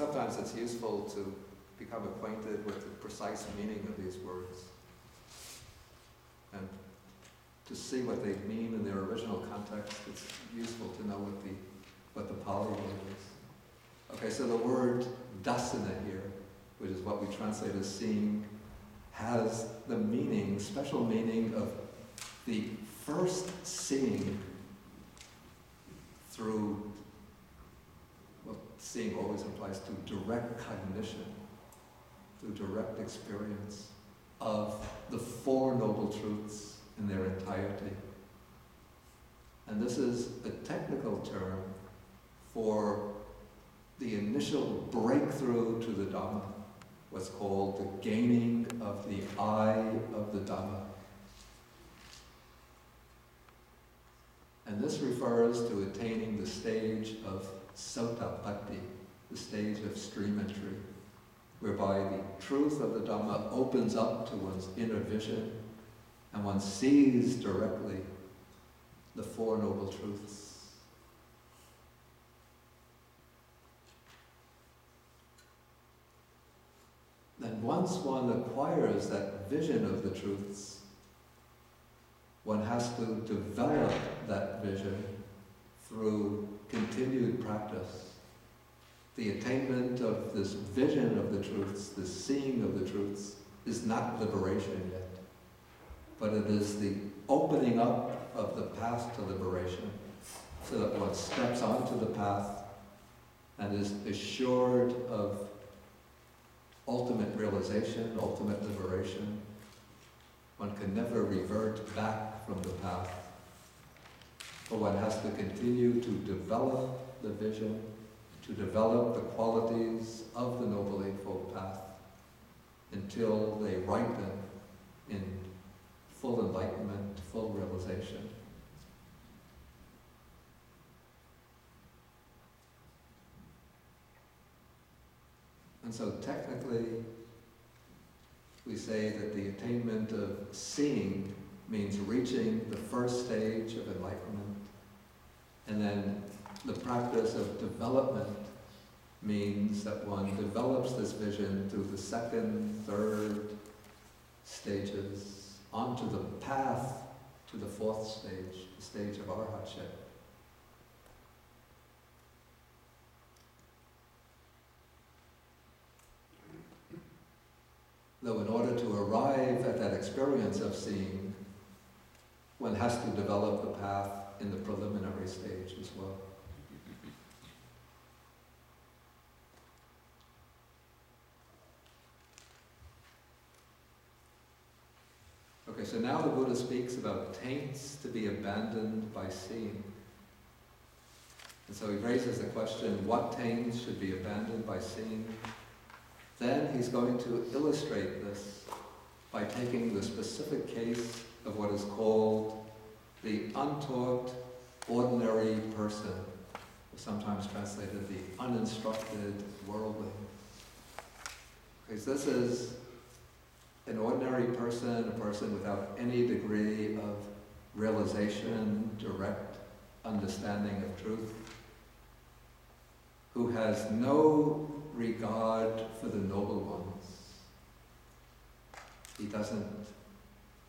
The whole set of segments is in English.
sometimes it's useful to become acquainted with the precise meaning of these words and to see what they mean in their original context. It's useful to know what the what the Pali is. Okay, so the word dassana here, which is what we translate as seeing, has the meaning, special meaning of the first seeing through seeing always implies to direct cognition, through direct experience of the Four Noble Truths in their entirety. And this is a technical term for the initial breakthrough to the Dhamma, what's called the gaining of the eye of the Dhamma. And this refers to attaining the stage of Sotapatti, the stage of stream entry, whereby the truth of the Dhamma opens up to one's inner vision and one sees directly the Four Noble Truths. Then once one acquires that vision of the truths, one has to develop that vision through continued practice. The attainment of this vision of the truths, this seeing of the truths, is not liberation yet, but it is the opening up of the path to liberation so that one steps onto the path and is assured of ultimate realization, ultimate liberation. One can never revert back from the path. But one has to continue to develop the vision, to develop the qualities of the Noble Eightfold Path until they ripen in full enlightenment, full realization. And so technically, we say that the attainment of seeing means reaching the first stage of enlightenment. And then the practice of development means that one develops this vision through the second, third stages onto the path to the fourth stage, the stage of arhatship. Though in order to arrive at that experience of seeing, one has to develop the path in the preliminary stage as well. Okay, so now the Buddha speaks about taints to be abandoned by seeing. And so he raises the question, what taints should be abandoned by seeing? Then he's going to illustrate this by taking the specific case of what is called the untaught ordinary person, sometimes translated the uninstructed worldling. Because this is an ordinary person, a person without any degree of realization, direct understanding of truth, who has no regard for the noble ones. He doesn't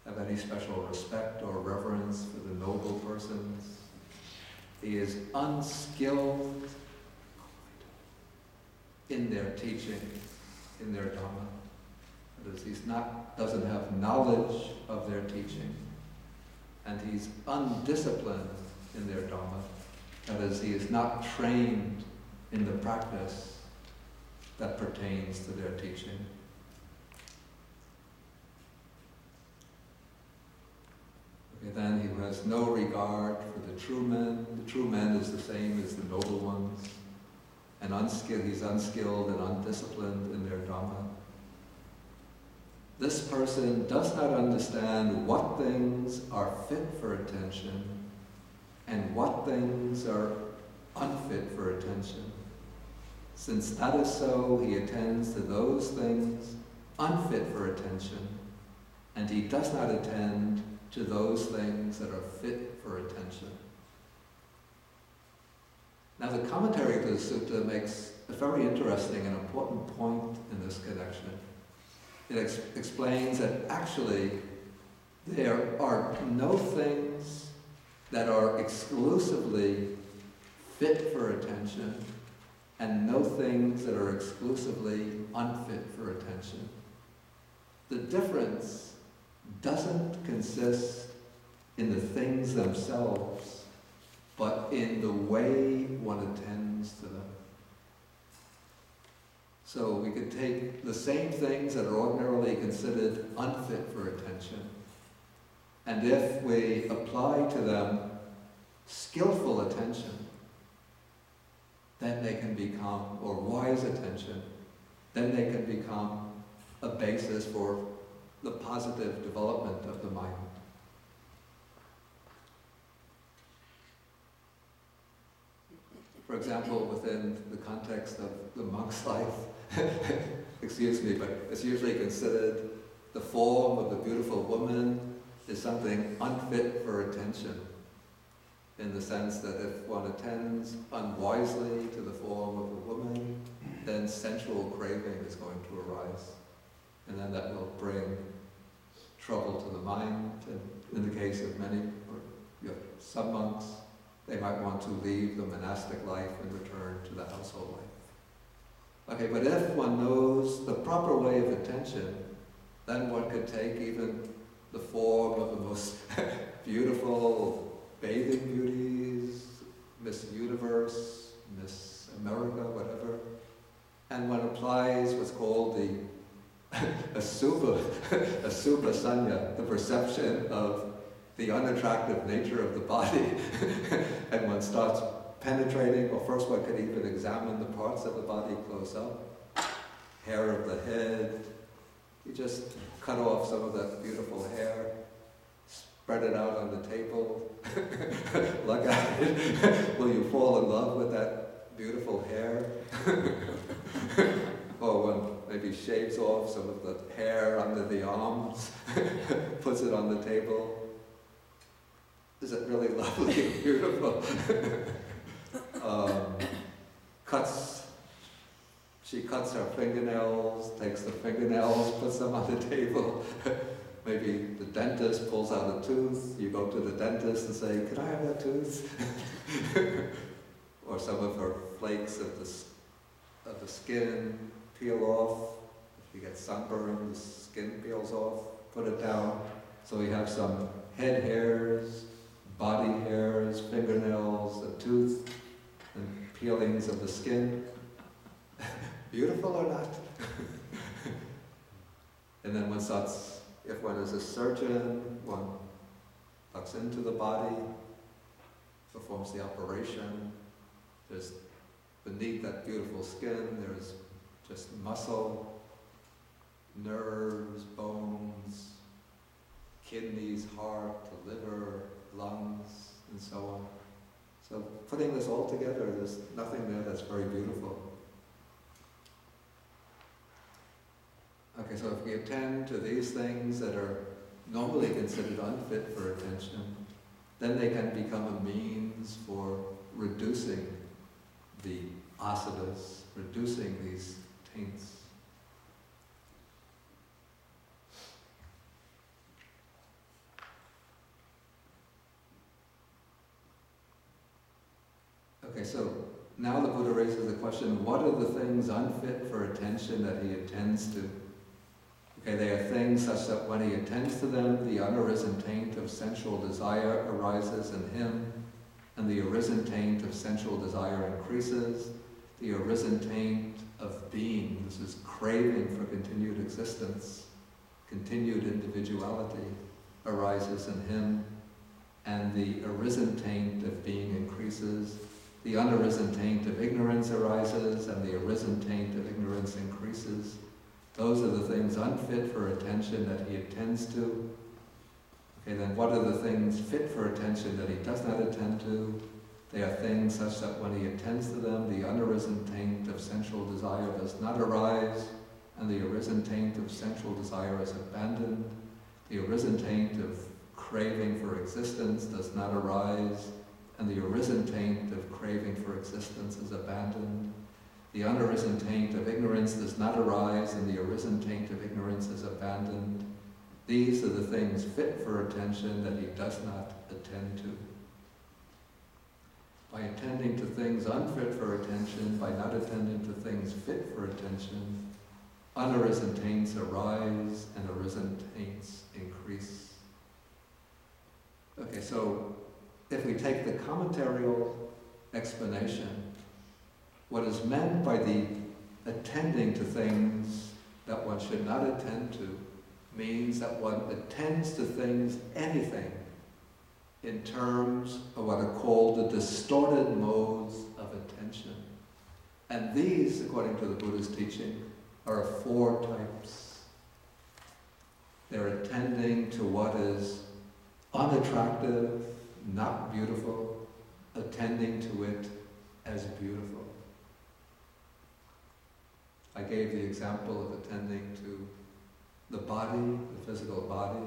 have any special respect or reverence for the noble persons. He is unskilled in their teaching, in their Dhamma. That is, he's not, doesn't have knowledge of their teaching. And he's undisciplined in their Dhamma. That is, he is not trained in the practice that pertains to their teaching. Then he has no regard for the true men. The true men is the same as the noble ones. And unskilled, he's unskilled and undisciplined in their Dhamma. This person does not understand what things are fit for attention and what things are unfit for attention. Since that is so, he attends to those things unfit for attention, and he does not attend to those things that are fit for attention. Now, the commentary to the sutta makes a very interesting and important point in this connection. It ex- explains that actually there are no things that are exclusively fit for attention and no things that are exclusively unfit for attention. The difference doesn't consist in the things themselves, but in the way one attends to them. So we could take the same things that are ordinarily considered unfit for attention, and if we apply to them skillful attention, then they can become, or wise attention, then they can become a basis for the positive development of the mind. For example, within the context of the monk's life, excuse me, but it's usually considered the form of the beautiful woman is something unfit for attention, in the sense that if one attends unwisely to the form of a woman, then sensual craving is going to arise. And then that will bring trouble to the mind. And in the case of many, know, some monks, they might want to leave the monastic life and return to the household life. Okay, but if one knows the proper way of attention, then one could take even the form of the most beautiful bathing beauties, Miss Universe, Miss America, whatever, and one applies what's called the asubha, asubha sanya, the perception of the unattractive nature of the body, and one starts penetrating, or first one could even examine the parts of the body close up, hair of the head, you just cut off some of that beautiful hair, spread it out on the table, look at it. Will you fall in love with that beautiful hair? or one maybe shaves off some of the hair under the arms, puts it on the table. Is it really lovely and beautiful? um, cuts she cuts her fingernails, takes the fingernails, puts them on the table. Maybe the dentist pulls out a tooth. You go to the dentist and say, Can I have that tooth? or some of her flakes of the, of the skin peel off. If you get sunburned, the skin peels off. Put it down. So we have some head hairs, body hairs, fingernails, a tooth, and peelings of the skin. Beautiful or not? and then one starts, if one is a surgeon, one looks into the body, performs the operation. There's beneath that beautiful skin, there's just muscle, nerves, bones, kidneys, heart, liver, lungs, and so on. So putting this all together, there's nothing there that's very beautiful. Okay, so if we attend to these things that are normally considered unfit for attention, then they can become a means for reducing the asavas, reducing these taints. Okay, so now the Buddha raises the question, what are the things unfit for attention that he attends to? Okay, they are things such that when he attends to them, the unarisen taint of sensual desire arises in him, and the arisen taint of sensual desire increases. The arisen taint of being, this is craving for continued existence, continued individuality, arises in him, and the arisen taint of being increases. The unarisen taint of ignorance arises, and the arisen taint of ignorance increases. Those are the things unfit for attention that he attends to. Okay, then what are the things fit for attention that he does not attend to? They are things such that when he attends to them, the unarisen taint of sensual desire does not arise, and the arisen taint of sensual desire is abandoned. The arisen taint of craving for existence does not arise, and the arisen taint of craving for existence is abandoned. The unarisen taint of ignorance does not arise, and the arisen taint of ignorance is abandoned. These are the things fit for attention that he does not attend to. By attending to things unfit for attention, by not attending to things fit for attention, unarisen taints arise and arisen taints increase. Okay, so if we take the commentarial explanation, what is meant by the attending to things that one should not attend to means that one attends to things, anything, in terms of what are called the distorted modes of attention. And these, according to the Buddha's teaching, are four types. They're attending to what is unattractive, not beautiful, attending to it as beautiful. I gave the example of attending to the body, the physical body,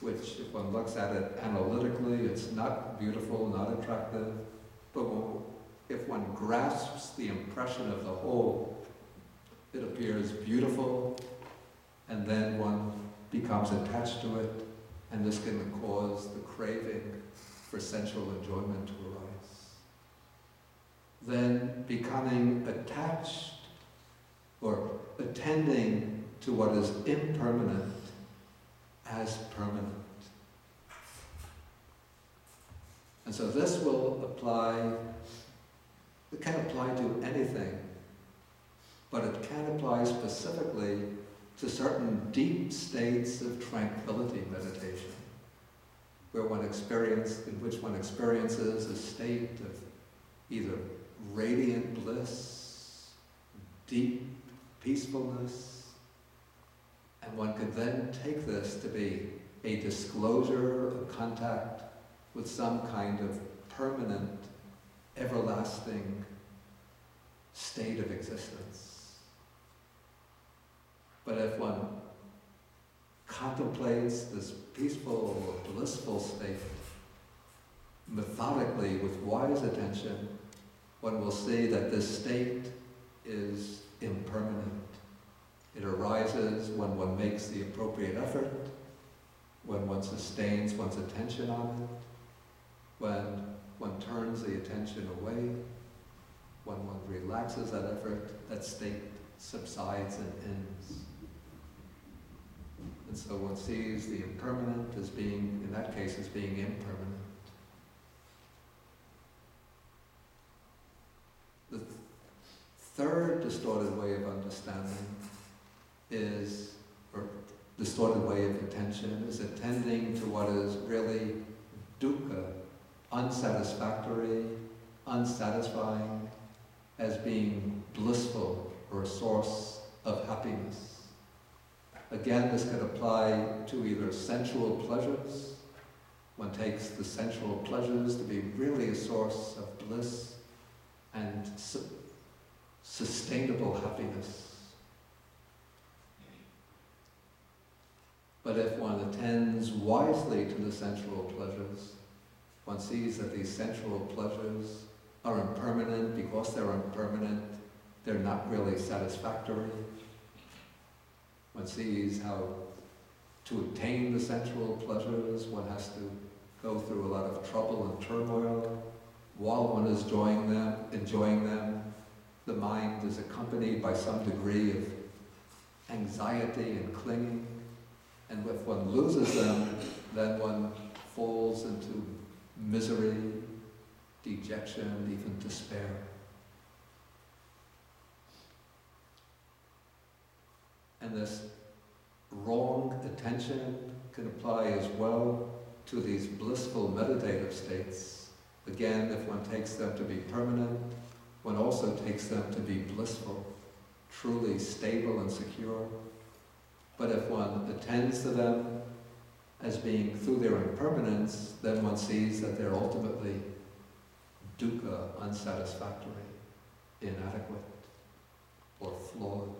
which if one looks at it analytically, it's not beautiful, not attractive, but if one grasps the impression of the whole, it appears beautiful, and then one becomes attached to it, and this can cause the craving for sensual enjoyment to arise. Then becoming attached or attending to what is impermanent as permanent. And so this will apply, it can apply to anything, but it can apply specifically to certain deep states of tranquility meditation, where one experience, in which one experiences a state of either radiant bliss, deep peacefulness, and one could then take this to be a disclosure, of contact with some kind of permanent, everlasting state of existence. But if one contemplates this peaceful, blissful state methodically with wise attention, one will see that this state is impermanent. It arises when one makes the appropriate effort, when one sustains one's attention on it, when one turns the attention away, when one relaxes that effort, that state subsides and ends. And so one sees the impermanent as being, in that case, as being impermanent. The th- third distorted way of understanding is, or distorted way of attention, is attending to what is really dukkha, unsatisfactory, unsatisfying, as being blissful or a source of happiness. Again, this could apply to either sensual pleasures, one takes the sensual pleasures to be really a source of bliss and su- sustainable happiness. But if one attends wisely to the sensual pleasures, one sees that these sensual pleasures are impermanent. Because they're impermanent, they're not really satisfactory. One sees how to obtain the sensual pleasures, one has to go through a lot of trouble and turmoil. While one is enjoying them, enjoying them, the mind is accompanied by some degree of anxiety and clinging. And if one loses them, then one falls into misery, dejection, even despair. And this wrong attention can apply as well to these blissful meditative states. Again, if one takes them to be permanent, one also takes them to be blissful, truly stable and secure. But if one attends to them as being through their impermanence, then one sees that they're ultimately dukkha, unsatisfactory, inadequate, or flawed.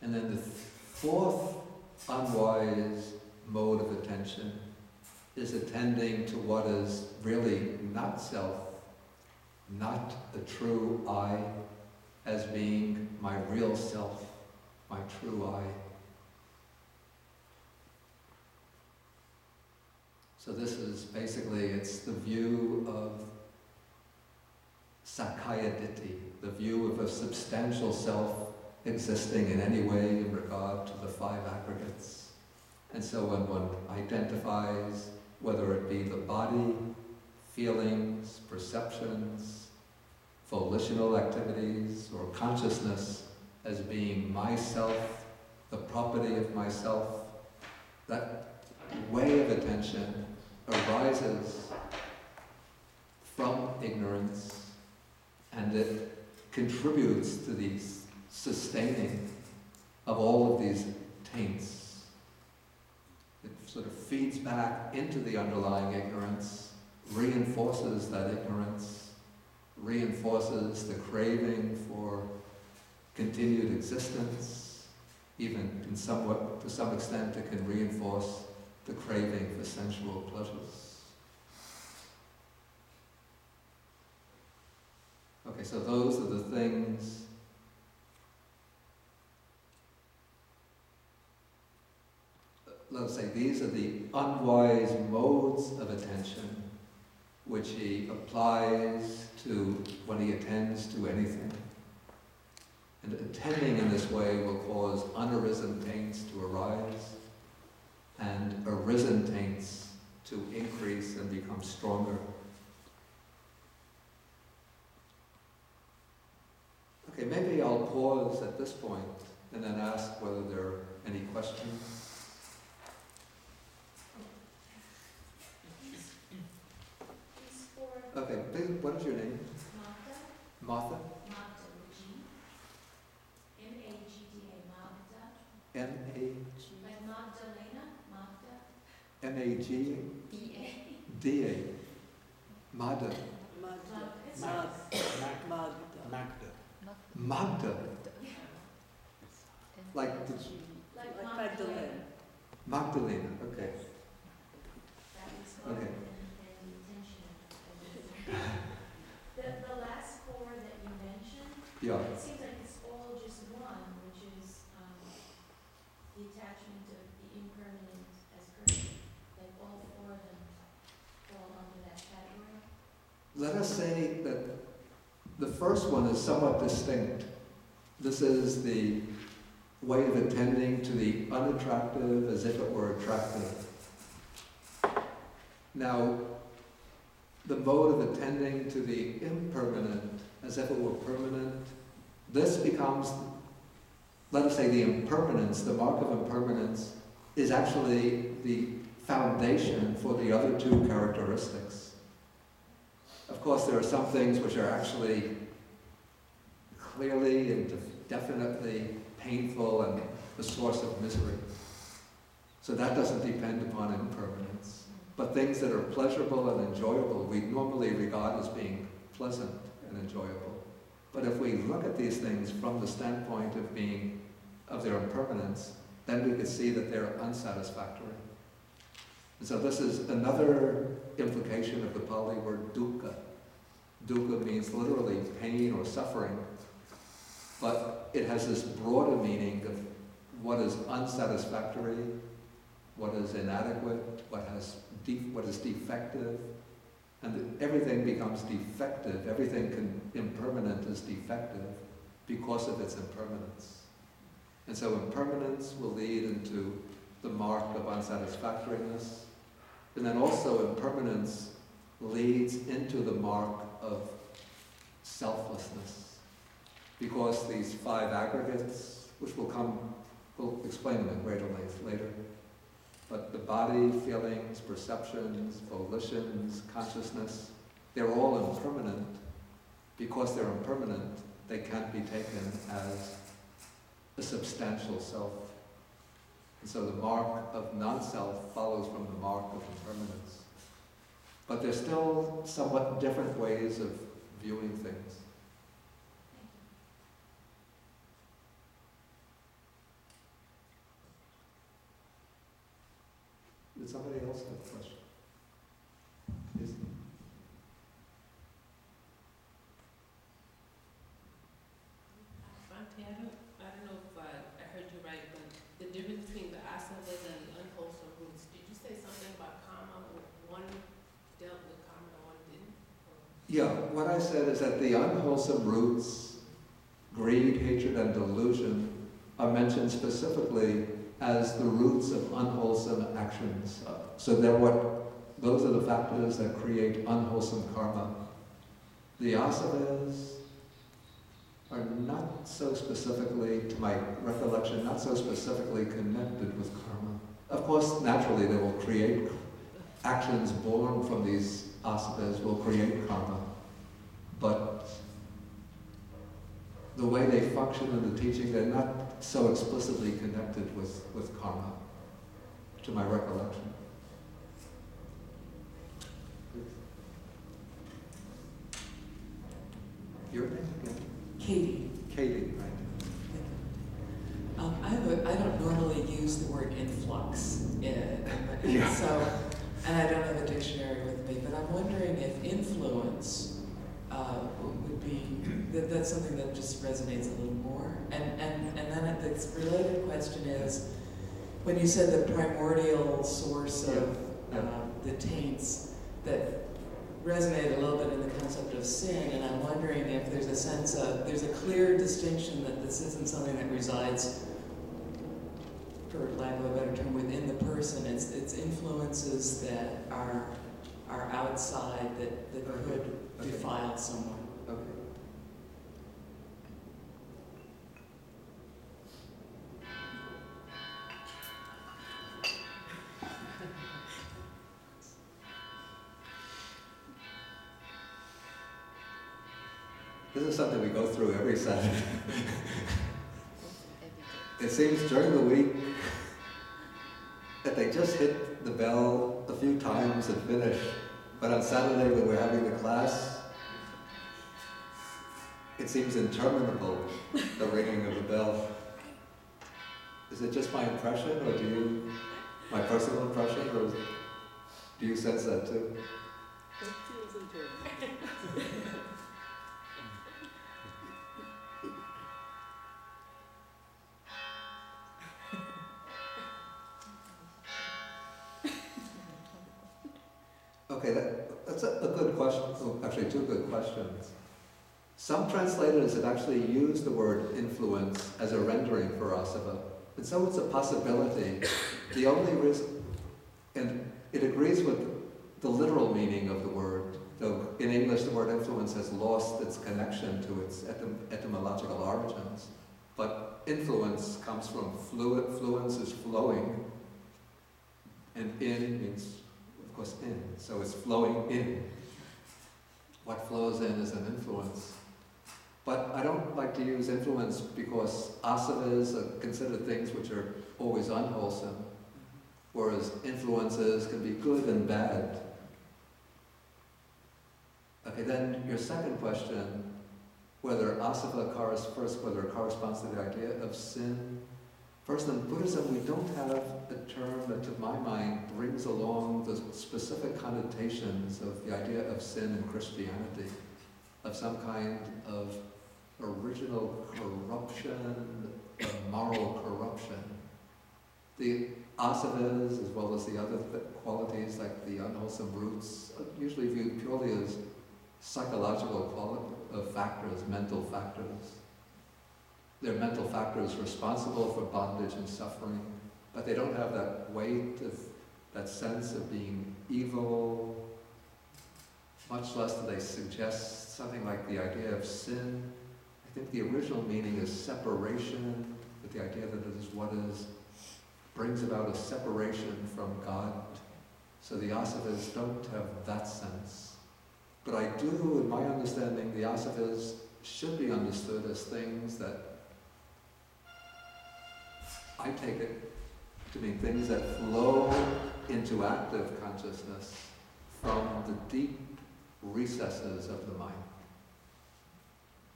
And then the fourth unwise mode of attention is attending to what is really not self, not the true I, as being my real self, my true I. So this is basically, it's the view of Sakkaya Ditthi, the view of a substantial self existing in any way in regard to the five aggregates. And so when one identifies, whether it be the body, feelings, perceptions, volitional activities, or consciousness as being myself, the property of myself, that way of attention arises from ignorance and it contributes to the sustaining of all of these taints. It sort of feeds back into the underlying ignorance, reinforces that ignorance, reinforces the craving for continued existence, even in somewhat, to some extent it can reinforce the craving for sensual pleasures. Okay, so those are the things let's say these are the unwise modes of attention which he applies to when he attends to anything. And attending in this way will cause unarisen taints to arise and arisen taints to increase and become stronger. Okay, maybe I'll pause at this point and then ask whether there are any questions. Okay, what is your name? Martha. Martha? Magda, G. M-A-G-D-A, Magda. M-A, Like Magdalena, Magda. M-A-G, D-A. D-A. Magda. Mag- it's like- Magda. Magda. Magda. Like the Like Like Magdalena. Magdalena, okay. Okay. okay. and, and the intention of it. The, the last four that you mentioned, Yeah. it seems like it's all just one, which is, um, the attachment of the impermanent as permanent. Like all four of them fall under that category. Let us say that the first one is somewhat distinct. This is the way of attending to the unattractive as if it were attractive. Now, the mode of attending to the impermanent as if it were permanent, this becomes, let us say, the impermanence, the mark of impermanence, is actually the foundation for the other two characteristics. Of course, there are some things which are actually clearly and definitely painful and the source of misery. So that doesn't depend upon impermanence. But things that are pleasurable and enjoyable, we normally regard as being pleasant and enjoyable. But if we look at these things from the standpoint of being, of their impermanence, then we can see that they're unsatisfactory. And so this is another implication of the Pali word dukkha. Dukkha means literally pain or suffering, but it has this broader meaning of what is unsatisfactory, what is inadequate, what has de- what is defective, and everything becomes defective. Everything can, impermanent is defective because of its impermanence. And so impermanence will lead into the mark of unsatisfactoriness, and then also impermanence leads into the mark of selflessness. Because these five aggregates, which will come, we'll explain them in greater length later, but the body, feelings, perceptions, volitions, consciousness, they're all impermanent. Because they're impermanent, they can't be taken as a substantial self. And so the mark of non-self follows from the mark of impermanence. But there's still somewhat different ways of viewing things. Did somebody else have a question? Said is that the unwholesome roots, greed, hatred, and delusion, are mentioned specifically as the roots of unwholesome actions. So they're what, those are the factors that create unwholesome karma. The asavas are not so specifically, to my recollection, not so specifically connected with karma. Of course, naturally, they will create actions born from these asavas will create karma. But the way they function in the teaching, they're not so explicitly connected with, with karma, to my recollection. Your name again? Katie, Katie, right? um, I have a, I don't normally use the word influx in, Yeah. so, and I don't have a dictionary with me, but I'm wondering if influence, uh, would be, that, that's something that just resonates a little more. And, and, and then the related question is, when you said the primordial source of, uh, the taints, that resonate a little bit in the concept of sin, and I'm wondering if there's a sense of, there's a clear distinction that this isn't something that resides, for lack of a better term, within the person. It's, it's influences that are, are outside that, that could Okay. defile someone. Okay. This is something we go through every Saturday. It seems during the week that they just hit the bell a few times and finish. But on Saturday when we're having the class, seems interminable, the ringing of the bell. Is it just my impression, or do you, my personal impression, or do you sense that too? It feels interminable. Okay, that, that's a, a good question, oh, actually two good questions. Some translators have actually used the word influence as a rendering for asava, and so it's a possibility. The only reason, and it agrees with the literal meaning of the word, though in English the word influence has lost its connection to its etym- etymological origins. But influence comes from fluid, fluence is flowing, and in means of course, in. So it's flowing in. What flows in is an influence. But I don't like to use influence because asavas are considered things which are always unwholesome, whereas influences can be good and bad. Okay, then your second question, whether asava corres- first, whether it corresponds to the idea of sin. First, in Buddhism, we don't have a term that, to my mind, brings along the specific connotations of the idea of sin in Christianity, of some kind of original corruption, moral corruption. The asavas, as well as the other th- qualities like the unwholesome roots, are usually viewed purely as psychological quali- uh, factors, mental factors. They're mental factors responsible for bondage and suffering, but they don't have that weight of that sense of being evil, much less do they suggest something like the idea of sin. I think the original meaning is separation, with the idea that it is what is, brings about a separation from God. So the asavas don't have that sense. But I do, in my understanding, the asavas should be understood as things that I take it to mean things that flow into active consciousness from the deep recesses of the mind.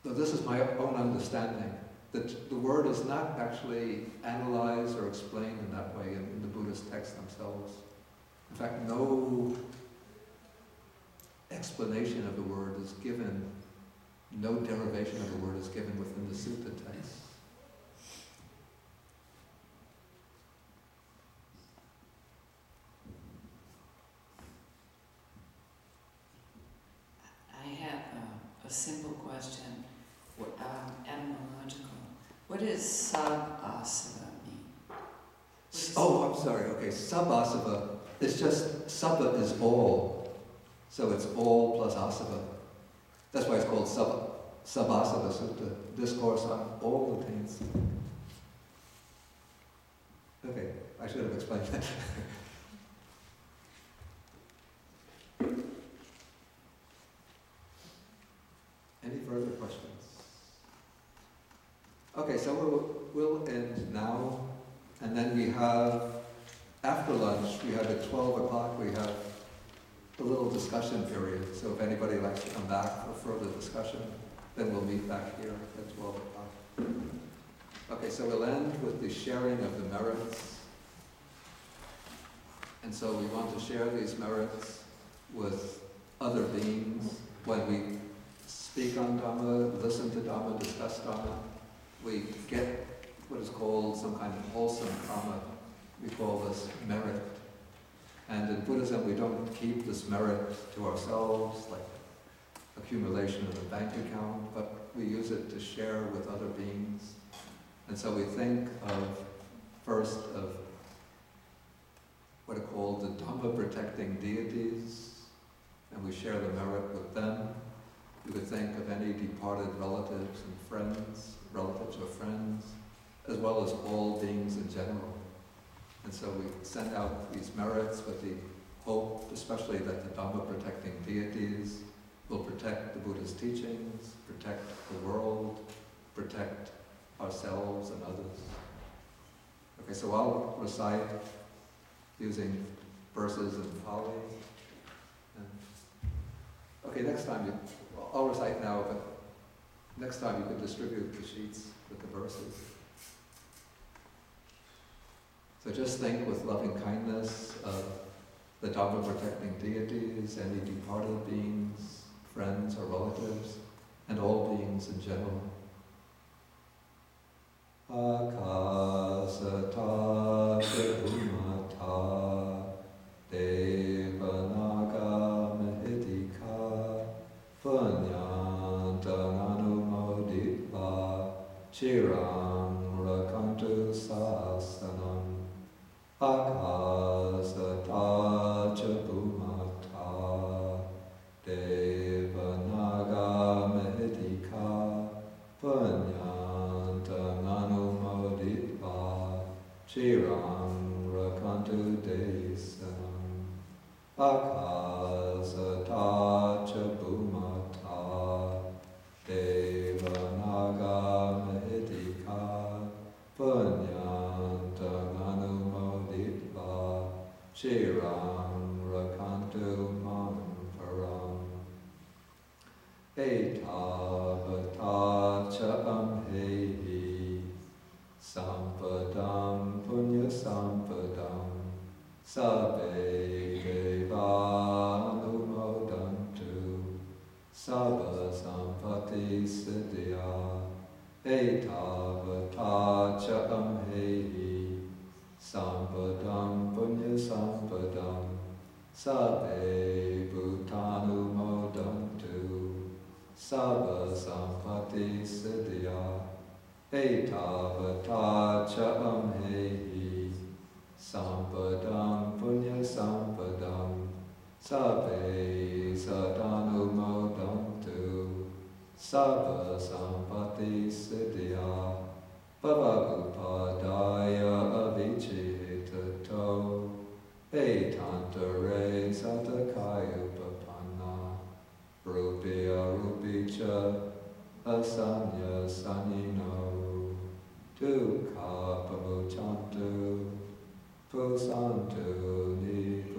So this is my own understanding, that the word is not actually analyzed or explained in that way in, in the Buddhist texts themselves. In fact, no explanation of the word is given, no derivation of the word is given within the sutta text. I have a simple question, what, um, etymological. What does sabbasava mean? Oh, I'm sorry, okay, sabbasava, it's just, sabba is all, so it's all plus asava. That's why it's called sab, sabbasava sutta, discourse on all the things. Okay, I should have explained that. Any further questions? Okay, so we'll, we'll end now, and then we have, after lunch, we have at twelve o'clock, we have a little discussion period, so if anybody likes to come back for further discussion, then we'll meet back here at twelve o'clock. Okay, so we'll end with the sharing of the merits. And so we want to share these merits with other beings when we speak on Dhamma, listen to Dhamma, discuss Dhamma. We get what is called some kind of wholesome karma. We call this merit. And in Buddhism, we don't keep this merit to ourselves, like accumulation in a bank account, but we use it to share with other beings. And so we think of, first, of what are called the Dhamma protecting deities, and we share the merit with them. We could think of any departed relatives and friends, relatives or friends, as well as all beings in general. And so we send out these merits with the hope, especially that the Dhamma protecting deities will protect the Buddha's teachings, protect the world, protect ourselves and others. Okay, so I'll recite using verses in Pali. And okay, next time you, I'll recite now, but next time you can distribute the sheets with the verses. So just think with loving kindness of the Dhamma protecting deities, any departed beings, friends or relatives, and all beings in general. Akasata akasata ca bhumata devanaga medika panyanta nanumoditva chiram rakantu desam akasata ca bhumata Sabba sampati siddhya Etavata cha amhehi Sampadam punya sampadam Sabbe bhutanumodantu Sabba sampati siddhya Etavata cha amhehi Sampadam punya sampadam Sabbe sadanumodantu Sabba sampati siddhya Bhavagupadaya avichitato Etantare satakayupapanna Rupya rupicha asanya sanino Dukkha pamuchantu Pusantu ni